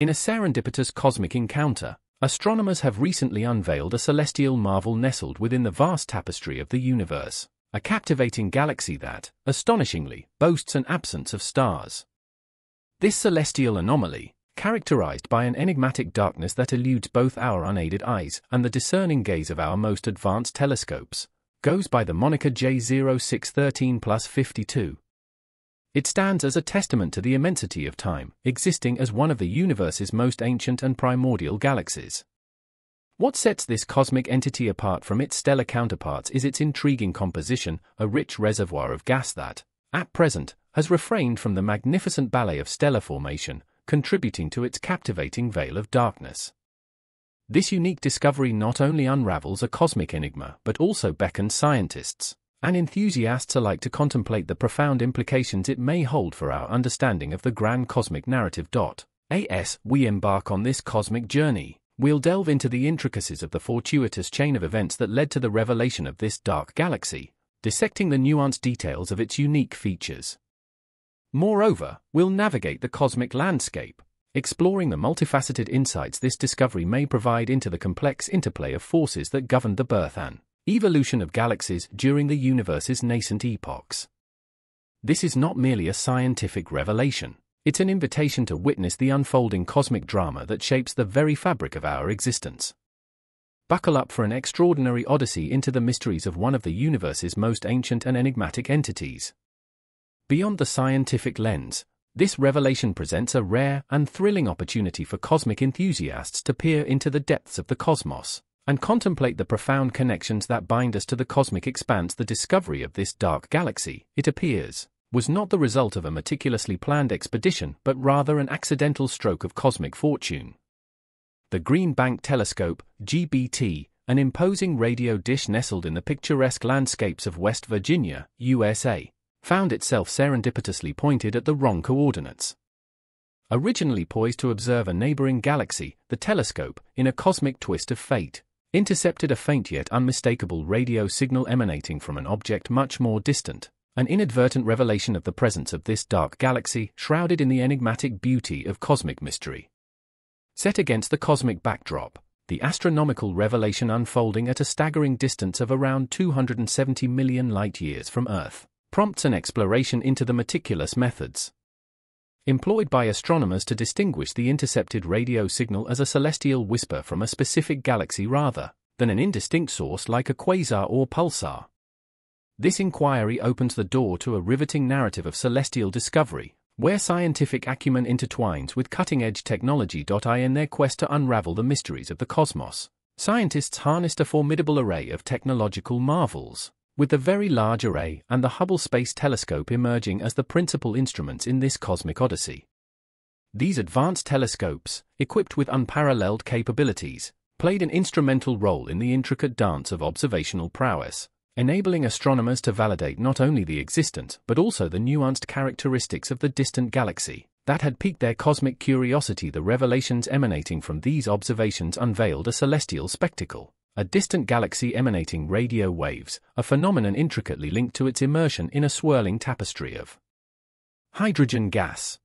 In a serendipitous cosmic encounter, astronomers have recently unveiled a celestial marvel nestled within the vast tapestry of the universe, a captivating galaxy that, astonishingly, boasts an absence of stars. This celestial anomaly, characterized by an enigmatic darkness that eludes both our unaided eyes and the discerning gaze of our most advanced telescopes, goes by the moniker J0613 plus 52. It stands as a testament to the immensity of time, existing as one of the universe's most ancient and primordial galaxies. What sets this cosmic entity apart from its stellar counterparts is its intriguing composition, a rich reservoir of gas that, at present, has refrained from the magnificent ballet of stellar formation, contributing to its captivating veil of darkness. This unique discovery not only unravels a cosmic enigma but also beckons scientists, and enthusiasts alike to contemplate the profound implications it may hold for our understanding of the grand cosmic narrative. As we embark on this cosmic journey, we'll delve into the intricacies of the fortuitous chain of events that led to the revelation of this dark galaxy, dissecting the nuanced details of its unique features. Moreover, we'll navigate the cosmic landscape, exploring the multifaceted insights this discovery may provide into the complex interplay of forces that governed the birth and Evolution of galaxies during the universe's nascent epochs. This is not merely a scientific revelation, it's an invitation to witness the unfolding cosmic drama that shapes the very fabric of our existence. Buckle up for an extraordinary odyssey into the mysteries of one of the universe's most ancient and enigmatic entities. Beyond the scientific lens, this revelation presents a rare and thrilling opportunity for cosmic enthusiasts to peer into the depths of the cosmos and contemplate the profound connections that bind us to the cosmic expanse. The discovery of this dark galaxy, it appears, was not the result of a meticulously planned expedition but rather an accidental stroke of cosmic fortune. The Green Bank Telescope, GBT, an imposing radio dish nestled in the picturesque landscapes of West Virginia, USA, found itself serendipitously pointed at the wrong coordinates. Originally poised to observe a neighboring galaxy, the telescope, in a cosmic twist of fate, intercepted a faint yet unmistakable radio signal emanating from an object much more distant, an inadvertent revelation of the presence of this dark galaxy shrouded in the enigmatic beauty of cosmic mystery. Set against the cosmic backdrop, the astronomical revelation unfolding at a staggering distance of around 270 million light-years from Earth prompts an exploration into the meticulous methods employed by astronomers to distinguish the intercepted radio signal as a celestial whisper from a specific galaxy rather than an indistinct source like a quasar or pulsar. This inquiry opens the door to a riveting narrative of celestial discovery, where scientific acumen intertwines with cutting-edge technology. In their quest to unravel the mysteries of the cosmos, scientists harnessed a formidable array of technological marvels with the Very Large Array and the Hubble Space Telescope emerging as the principal instruments in this cosmic odyssey. These advanced telescopes, equipped with unparalleled capabilities, played an instrumental role in the intricate dance of observational prowess, enabling astronomers to validate not only the existence but also the nuanced characteristics of the distant galaxy that had piqued their cosmic curiosity. The revelations emanating from these observations unveiled a celestial spectacle a distant galaxy emanating radio waves, a phenomenon intricately linked to its immersion in a swirling tapestry of hydrogen gas.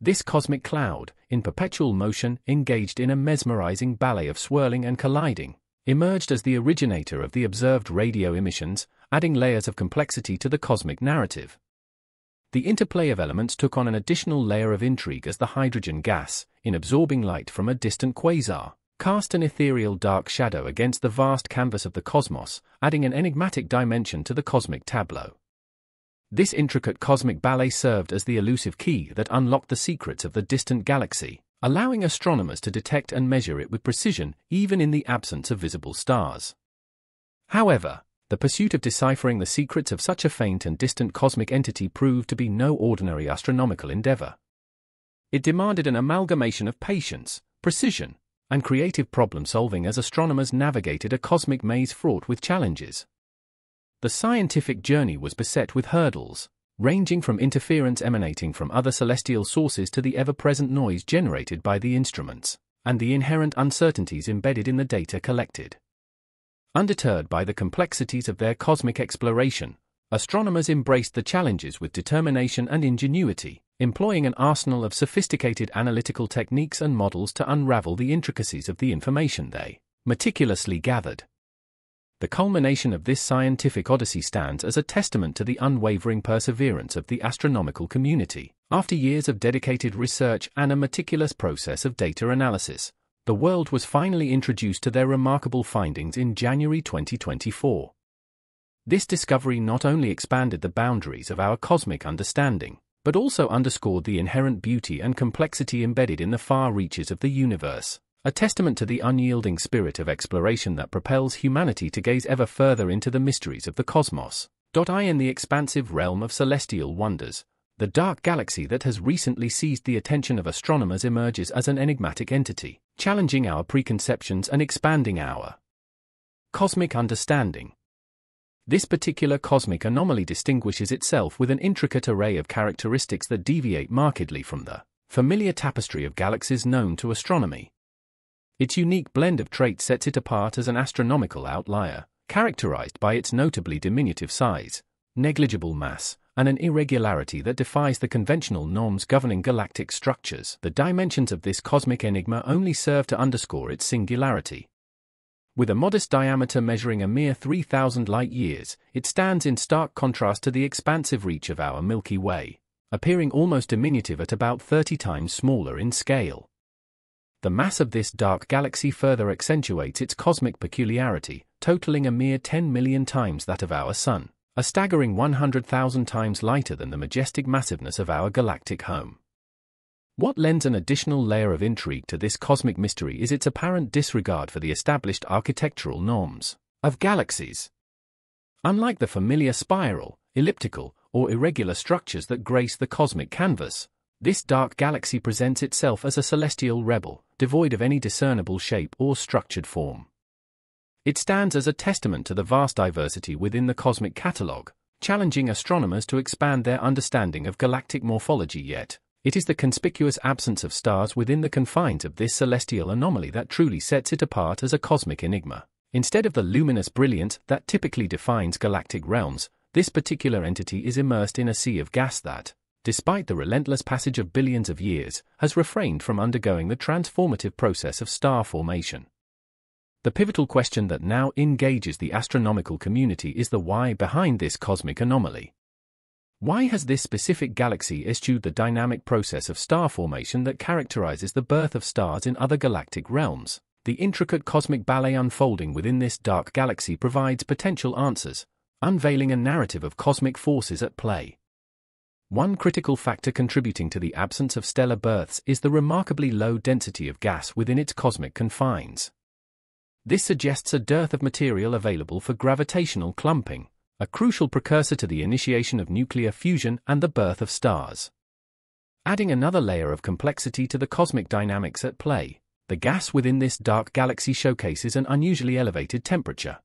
This cosmic cloud, in perpetual motion, engaged in a mesmerizing ballet of swirling and colliding, emerged as the originator of the observed radio emissions, adding layers of complexity to the cosmic narrative. The interplay of elements took on an additional layer of intrigue as the hydrogen gas, in absorbing light from a distant quasar, cast an ethereal dark shadow against the vast canvas of the cosmos, adding an enigmatic dimension to the cosmic tableau. This intricate cosmic ballet served as the elusive key that unlocked the secrets of the distant galaxy, allowing astronomers to detect and measure it with precision even in the absence of visible stars. However, the pursuit of deciphering the secrets of such a faint and distant cosmic entity proved to be no ordinary astronomical endeavor. It demanded an amalgamation of patience, precision, and creative problem solving as astronomers navigated a cosmic maze fraught with challenges. The scientific journey was beset with hurdles, ranging from interference emanating from other celestial sources to the ever present noise generated by the instruments, and the inherent uncertainties embedded in the data collected. Undeterred by the complexities of their cosmic exploration, astronomers embraced the challenges with determination and ingenuity, employing an arsenal of sophisticated analytical techniques and models to unravel the intricacies of the information they meticulously gathered. The culmination of this scientific odyssey stands as a testament to the unwavering perseverance of the astronomical community. After years of dedicated research and a meticulous process of data analysis, the world was finally introduced to their remarkable findings in January 2024. This discovery not only expanded the boundaries of our cosmic understanding, but also underscored the inherent beauty and complexity embedded in the far reaches of the universe a testament to the unyielding spirit of exploration that propels humanity to gaze ever further into the mysteries of the cosmos. I in the expansive realm of celestial wonders, the dark galaxy that has recently seized the attention of astronomers emerges as an enigmatic entity, challenging our preconceptions and expanding our cosmic understanding. This particular cosmic anomaly distinguishes itself with an intricate array of characteristics that deviate markedly from the familiar tapestry of galaxies known to astronomy. Its unique blend of traits sets it apart as an astronomical outlier, characterized by its notably diminutive size, negligible mass, and an irregularity that defies the conventional norms governing galactic structures. The dimensions of this cosmic enigma only serve to underscore its singularity. With a modest diameter measuring a mere 3,000 light years, it stands in stark contrast to the expansive reach of our Milky Way, appearing almost diminutive at about 30 times smaller in scale. The mass of this dark galaxy further accentuates its cosmic peculiarity, totaling a mere 10 million times that of our Sun, a staggering 100,000 times lighter than the majestic massiveness of our galactic home. What lends an additional layer of intrigue to this cosmic mystery is its apparent disregard for the established architectural norms of galaxies. Unlike the familiar spiral, elliptical, or irregular structures that grace the cosmic canvas, this dark galaxy presents itself as a celestial rebel, devoid of any discernible shape or structured form. It stands as a testament to the vast diversity within the cosmic catalogue, challenging astronomers to expand their understanding of galactic morphology yet. It is the conspicuous absence of stars within the confines of this celestial anomaly that truly sets it apart as a cosmic enigma. Instead of the luminous brilliance that typically defines galactic realms, this particular entity is immersed in a sea of gas that, despite the relentless passage of billions of years, has refrained from undergoing the transformative process of star formation. The pivotal question that now engages the astronomical community is the why behind this cosmic anomaly. Why has this specific galaxy eschewed the dynamic process of star formation that characterizes the birth of stars in other galactic realms? The intricate cosmic ballet unfolding within this dark galaxy provides potential answers, unveiling a narrative of cosmic forces at play. One critical factor contributing to the absence of stellar births is the remarkably low density of gas within its cosmic confines. This suggests a dearth of material available for gravitational clumping, a crucial precursor to the initiation of nuclear fusion and the birth of stars. Adding another layer of complexity to the cosmic dynamics at play, the gas within this dark galaxy showcases an unusually elevated temperature.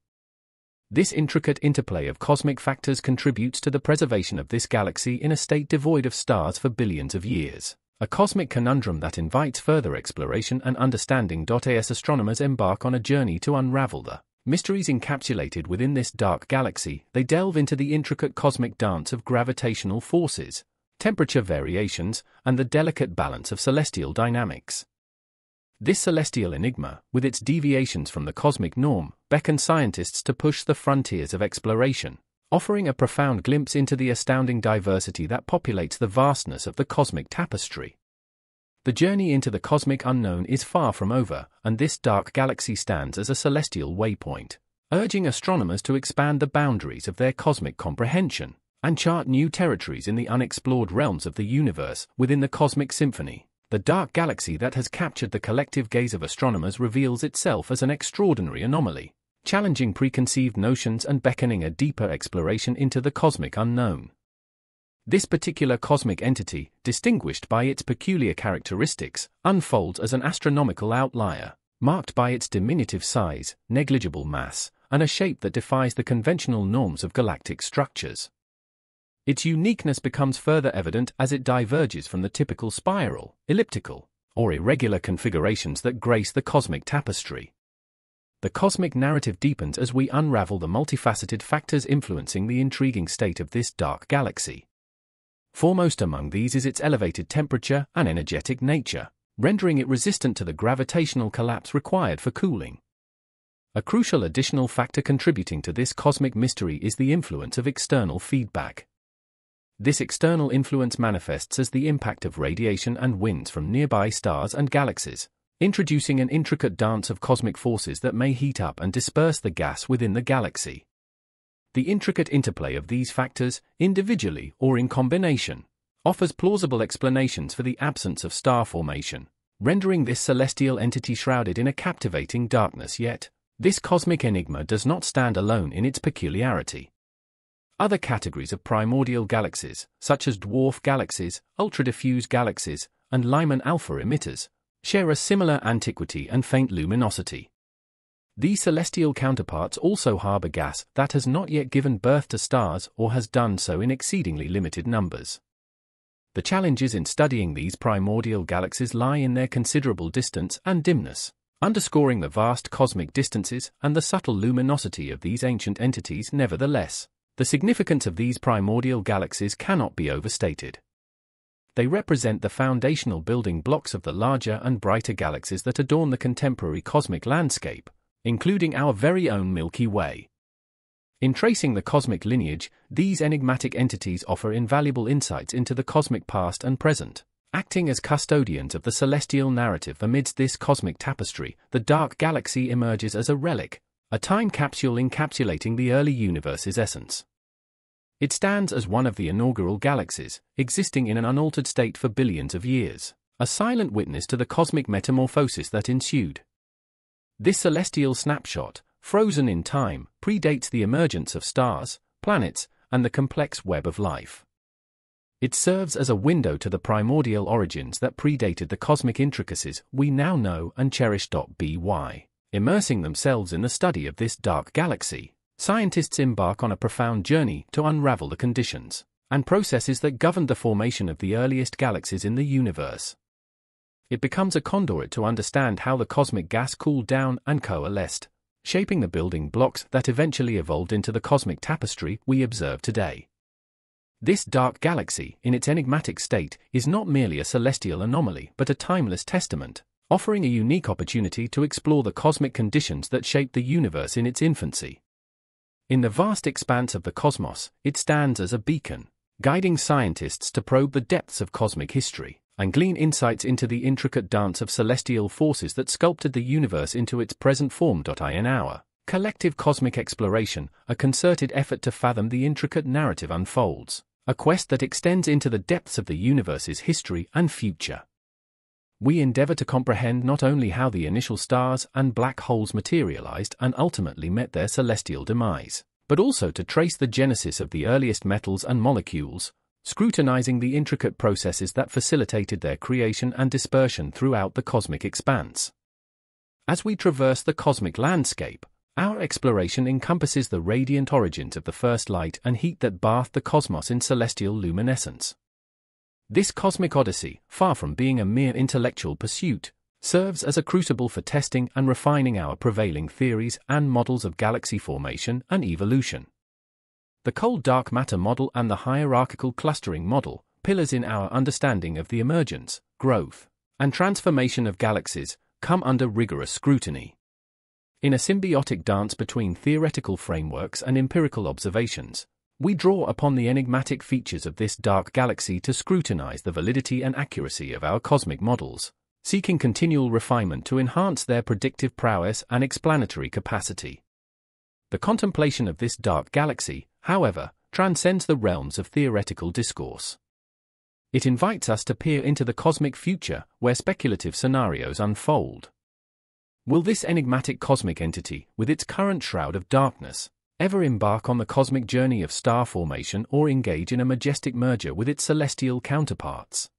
This intricate interplay of cosmic factors contributes to the preservation of this galaxy in a state devoid of stars for billions of years. A cosmic conundrum that invites further exploration and understanding. As astronomers embark on a journey to unravel the mysteries encapsulated within this dark galaxy, they delve into the intricate cosmic dance of gravitational forces, temperature variations, and the delicate balance of celestial dynamics. This celestial enigma, with its deviations from the cosmic norm, beckons scientists to push the frontiers of exploration, offering a profound glimpse into the astounding diversity that populates the vastness of the cosmic tapestry. The journey into the cosmic unknown is far from over, and this dark galaxy stands as a celestial waypoint, urging astronomers to expand the boundaries of their cosmic comprehension and chart new territories in the unexplored realms of the universe within the cosmic symphony. The dark galaxy that has captured the collective gaze of astronomers reveals itself as an extraordinary anomaly, challenging preconceived notions and beckoning a deeper exploration into the cosmic unknown. This particular cosmic entity, distinguished by its peculiar characteristics, unfolds as an astronomical outlier, marked by its diminutive size, negligible mass, and a shape that defies the conventional norms of galactic structures. Its uniqueness becomes further evident as it diverges from the typical spiral, elliptical, or irregular configurations that grace the cosmic tapestry. the cosmic narrative deepens as we unravel the multifaceted factors influencing the intriguing state of this dark galaxy. Foremost among these is its elevated temperature and energetic nature, rendering it resistant to the gravitational collapse required for cooling. A crucial additional factor contributing to this cosmic mystery is the influence of external feedback. This external influence manifests as the impact of radiation and winds from nearby stars and galaxies, introducing an intricate dance of cosmic forces that may heat up and disperse the gas within the galaxy. The intricate interplay of these factors, individually or in combination, offers plausible explanations for the absence of star formation, rendering this celestial entity shrouded in a captivating darkness yet. This cosmic enigma does not stand alone in its peculiarity. Other categories of primordial galaxies, such as dwarf galaxies, ultra-diffuse galaxies, and Lyman alpha emitters, share a similar antiquity and faint luminosity. These celestial counterparts also harbor gas that has not yet given birth to stars or has done so in exceedingly limited numbers. The challenges in studying these primordial galaxies lie in their considerable distance and dimness underscoring the vast cosmic distances and the subtle luminosity of these ancient entities nevertheless. The significance of these primordial galaxies cannot be overstated. They represent the foundational building blocks of the larger and brighter galaxies that adorn the contemporary cosmic landscape, including our very own Milky Way. In tracing the cosmic lineage, these enigmatic entities offer invaluable insights into the cosmic past and present. Acting as custodians of the celestial narrative amidst this cosmic tapestry, the dark galaxy emerges as a relic, a time capsule encapsulating the early universe's essence. It stands as one of the inaugural galaxies, existing in an unaltered state for billions of years, a silent witness to the cosmic metamorphosis that ensued. This celestial snapshot, frozen in time, predates the emergence of stars, planets, and the complex web of life. It serves as a window to the primordial origins that predated the cosmic intricacies we now know and cherish. By immersing themselves in the study of this dark galaxy, scientists embark on a profound journey to unravel the conditions and processes that governed the formation of the earliest galaxies in the universe. It becomes a conduit to understand how the cosmic gas cooled down and coalesced, shaping the building blocks that eventually evolved into the cosmic tapestry we observe today. This dark galaxy, in its enigmatic state, is not merely a celestial anomaly but a timeless testament, offering a unique opportunity to explore the cosmic conditions that shaped the universe in its infancy. In the vast expanse of the cosmos, it stands as a beacon, guiding scientists to probe the depths of cosmic history and glean insights into the intricate dance of celestial forces that sculpted the universe into its present form. In our collective cosmic exploration, a concerted effort to fathom the intricate narrative unfolds a quest that extends into the depths of the universe's history and future. We endeavor to comprehend not only how the initial stars and black holes materialized and ultimately met their celestial demise, but also to trace the genesis of the earliest metals and molecules, scrutinizing the intricate processes that facilitated their creation and dispersion throughout the cosmic expanse. As we traverse the cosmic landscape, our exploration encompasses the radiant origins of the first light and heat that bathed the cosmos in celestial luminescence. This cosmic odyssey, far from being a mere intellectual pursuit, serves as a crucible for testing and refining our prevailing theories and models of galaxy formation and evolution. The cold dark matter model and the hierarchical clustering model, pillars in our understanding of the emergence, growth, and transformation of galaxies, come under rigorous scrutiny. In a symbiotic dance between theoretical frameworks and empirical observations, we draw upon the enigmatic features of this dark galaxy to scrutinize the validity and accuracy of our cosmic models, seeking continual refinement to enhance their predictive prowess and explanatory capacity. The contemplation of this dark galaxy, however, transcends the realms of theoretical discourse. It invites us to peer into the cosmic future where speculative scenarios unfold. Will this enigmatic cosmic entity, with its current shroud of darkness, ever embark on the cosmic journey of star formation or engage in a majestic merger with its celestial counterparts?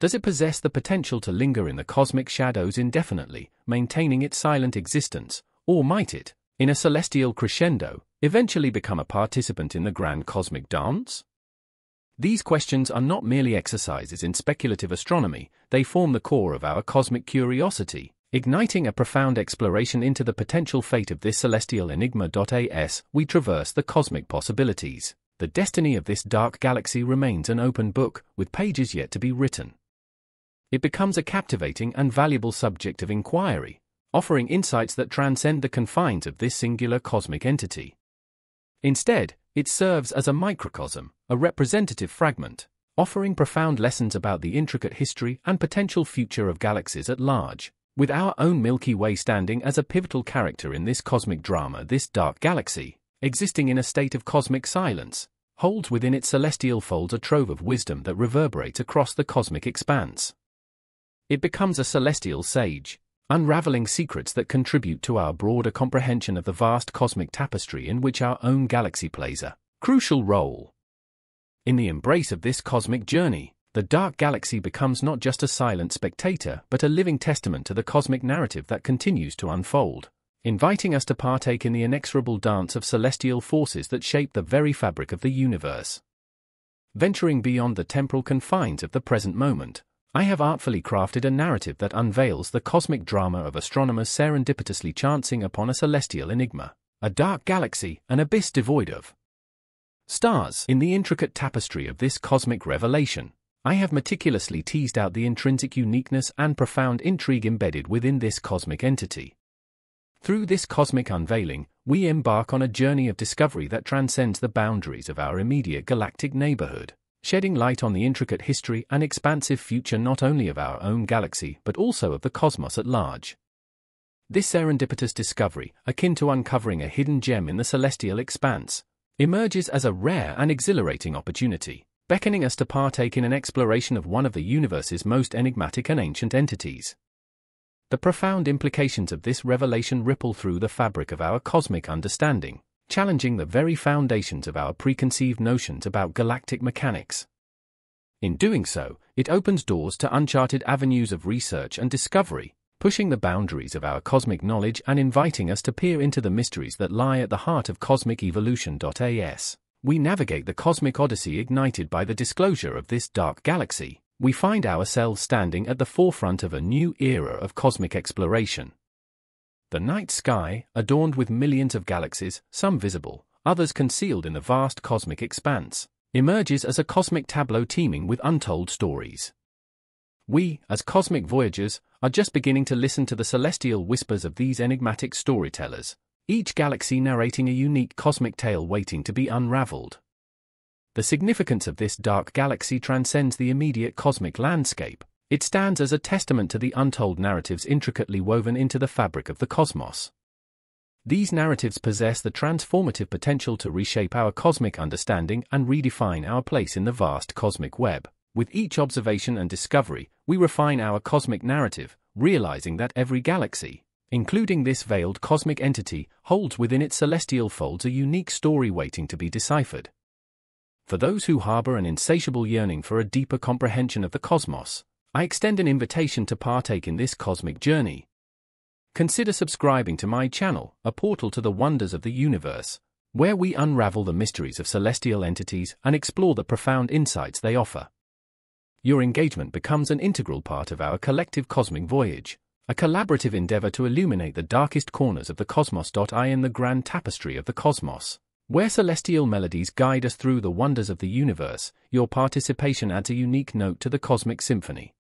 Does it possess the potential to linger in the cosmic shadows indefinitely, maintaining its silent existence, or might it, in a celestial crescendo, eventually become a participant in the grand cosmic dance? These questions are not merely exercises in speculative astronomy, they form the core of our cosmic curiosity Igniting a profound exploration into the potential fate of this celestial enigma. As we traverse the cosmic possibilities, the destiny of this dark galaxy remains an open book, with pages yet to be written. It becomes a captivating and valuable subject of inquiry, offering insights that transcend the confines of this singular cosmic entity. Instead, it serves as a microcosm, a representative fragment, offering profound lessons about the intricate history and potential future of galaxies at large. With our own Milky Way standing as a pivotal character in this cosmic drama, this dark galaxy, existing in a state of cosmic silence, holds within its celestial folds a trove of wisdom that reverberates across the cosmic expanse. It becomes a celestial sage, unraveling secrets that contribute to our broader comprehension of the vast cosmic tapestry in which our own galaxy plays a crucial role. In the embrace of this cosmic journey, the dark galaxy becomes not just a silent spectator but a living testament to the cosmic narrative that continues to unfold, inviting us to partake in the inexorable dance of celestial forces that shape the very fabric of the universe. Venturing beyond the temporal confines of the present moment, I have artfully crafted a narrative that unveils the cosmic drama of astronomers serendipitously chancing upon a celestial enigma, a dark galaxy, an abyss devoid of stars. In the intricate tapestry of this cosmic revelation, I have meticulously teased out the intrinsic uniqueness and profound intrigue embedded within this cosmic entity. Through this cosmic unveiling, we embark on a journey of discovery that transcends the boundaries of our immediate galactic neighborhood, shedding light on the intricate history and expansive future not only of our own galaxy but also of the cosmos at large. This serendipitous discovery, akin to uncovering a hidden gem in the celestial expanse, emerges as a rare and exhilarating opportunity beckoning us to partake in an exploration of one of the universe's most enigmatic and ancient entities. The profound implications of this revelation ripple through the fabric of our cosmic understanding, challenging the very foundations of our preconceived notions about galactic mechanics. In doing so, it opens doors to uncharted avenues of research and discovery, pushing the boundaries of our cosmic knowledge and inviting us to peer into the mysteries that lie at the heart of cosmic evolution. As we navigate the cosmic odyssey ignited by the disclosure of this dark galaxy, we find ourselves standing at the forefront of a new era of cosmic exploration. The night sky, adorned with millions of galaxies, some visible, others concealed in the vast cosmic expanse, emerges as a cosmic tableau teeming with untold stories. We, as cosmic voyagers, are just beginning to listen to the celestial whispers of these enigmatic storytellers, each galaxy narrating a unique cosmic tale waiting to be unraveled. The significance of this dark galaxy transcends the immediate cosmic landscape. It stands as a testament to the untold narratives intricately woven into the fabric of the cosmos. These narratives possess the transformative potential to reshape our cosmic understanding and redefine our place in the vast cosmic web. With each observation and discovery, we refine our cosmic narrative, realizing that every galaxy, including this veiled cosmic entity, holds within its celestial folds a unique story waiting to be deciphered. For those who harbor an insatiable yearning for a deeper comprehension of the cosmos, I extend an invitation to partake in this cosmic journey. Consider subscribing to my channel, a portal to the wonders of the universe, where we unravel the mysteries of celestial entities and explore the profound insights they offer. Your engagement becomes an integral part of our collective cosmic voyage a collaborative endeavor to illuminate the darkest corners of the cosmos. I in the grand tapestry of the cosmos, where celestial melodies guide us through the wonders of the universe, your participation adds a unique note to the cosmic symphony.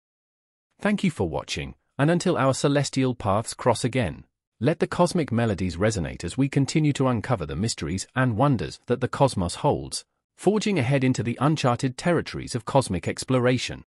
Thank you for watching, and until our celestial paths cross again, let the cosmic melodies resonate as we continue to uncover the mysteries and wonders that the cosmos holds, forging ahead into the uncharted territories of cosmic exploration.